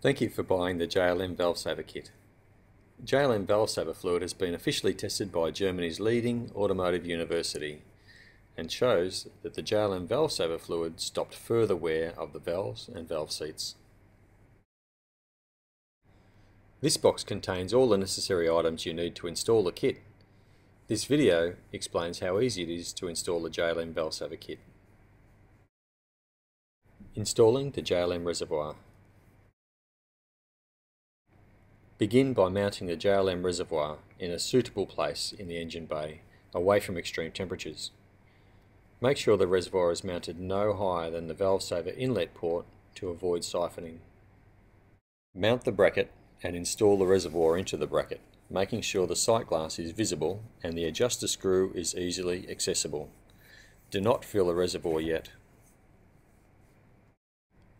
Thank you for buying the JLM Valve Saver kit. JLM Valve Saver fluid has been officially tested by Germany's leading automotive university and shows that the JLM Valve Saver fluid stopped further wear of the valves and valve seats. This box contains all the necessary items you need to install the kit. This video explains how easy it is to install the JLM Valve Saver kit. Installing the JLM reservoir. Begin by mounting the JLM reservoir in a suitable place in the engine bay, away from extreme temperatures. Make sure the reservoir is mounted no higher than the valve saver inlet port to avoid siphoning. Mount the bracket and install the reservoir into the bracket, making sure the sight glass is visible and the adjuster screw is easily accessible. Do not fill the reservoir yet.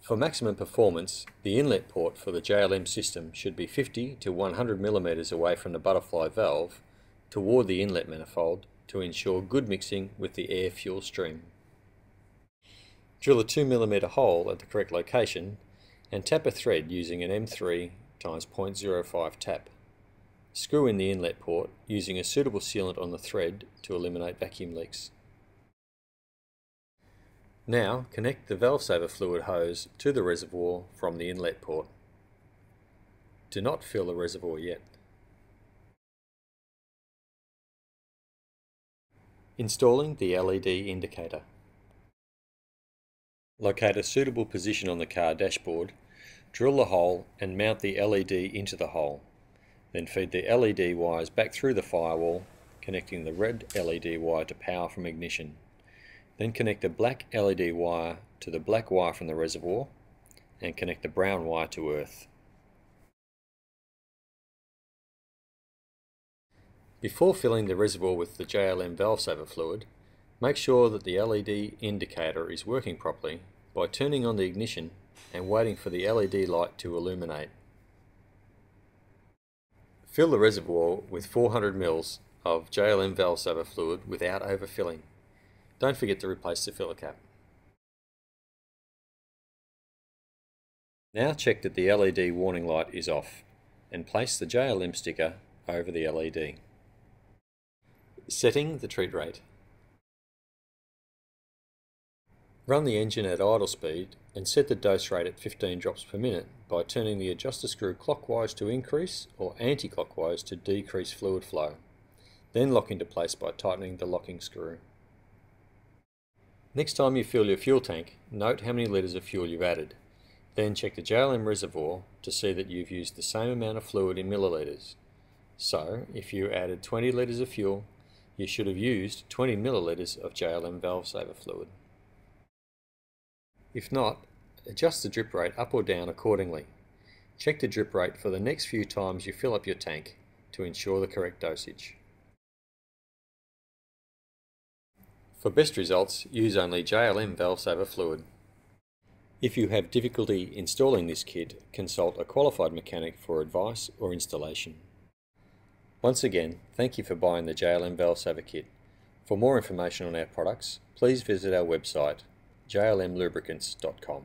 For maximum performance, the inlet port for the JLM system should be 50 to 100 mm away from the butterfly valve toward the inlet manifold to ensure good mixing with the air-fuel stream. Drill a 2 mm hole at the correct location and tap a thread using an M3 times 0.05 tap. Screw in the inlet port using a suitable sealant on the thread to eliminate vacuum leaks. Now connect the valve saver fluid hose to the reservoir from the inlet port. Do not fill the reservoir yet. Installing the LED indicator. Locate a suitable position on the car dashboard, drill the hole and mount the LED into the hole. Then feed the LED wires back through the firewall, connecting the red LED wire to power from ignition. Then connect the black LED wire to the black wire from the reservoir and connect the brown wire to earth. Before filling the reservoir with the JLM valve saver fluid, make sure that the LED indicator is working properly by turning on the ignition and waiting for the LED light to illuminate. Fill the reservoir with 400 ml of JLM valve saver fluid without overfilling. Don't forget to replace the filler cap. Now check that the LED warning light is off and place the JLM sticker over the LED. Setting the treat rate. Run the engine at idle speed and set the dose rate at 15 drops per minute by turning the adjuster screw clockwise to increase or anti-clockwise to decrease fluid flow. Then lock into place by tightening the locking screw. Next time you fill your fuel tank, note how many litres of fuel you've added. Then check the JLM reservoir to see that you've used the same amount of fluid in millilitres. So, if you added 20 litres of fuel, you should have used 20 millilitres of JLM valve saver fluid. If not, adjust the drip rate up or down accordingly. Check the drip rate for the next few times you fill up your tank to ensure the correct dosage. For best results, use only JLM valve saver fluid. If you have difficulty installing this kit, consult a qualified mechanic for advice or installation. Once again, thank you for buying the JLM valve saver kit. For more information on our products, please visit our website jlmlubricants.com.